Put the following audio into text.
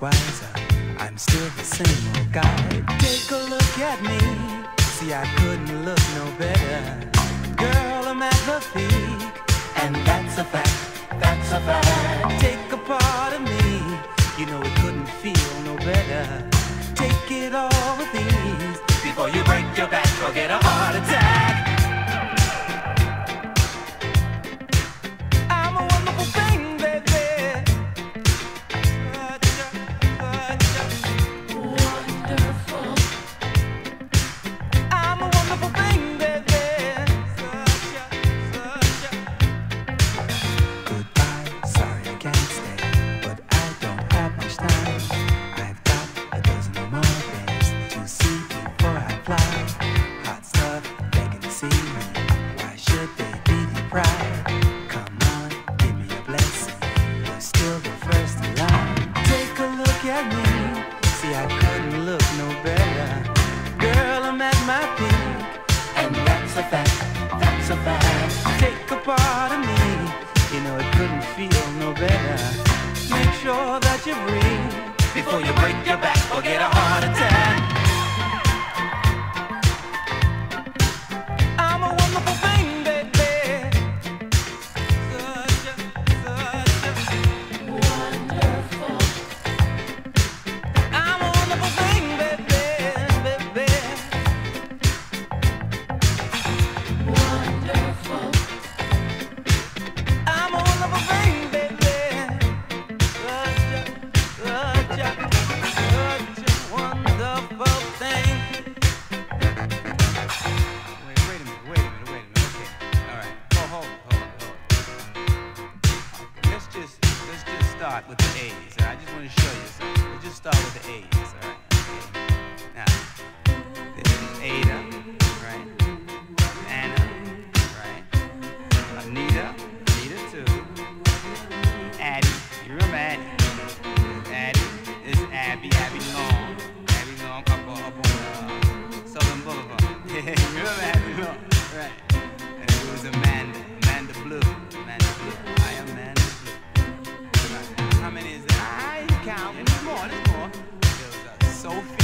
wiser. I'm still the same old guy. Take a look at me. See, I couldn't look no better. Girl, I'm at the peak, and that's a fact. better. Make sure that you breathe before you break your back or get a heart attack. start with the A's. All right? I just want to show you something. We'll just start with the A's. All right? Now, this is Ada, right? Anna, right? Anita, Anita too. Addie, you remember Addie? down. And it's more, more. So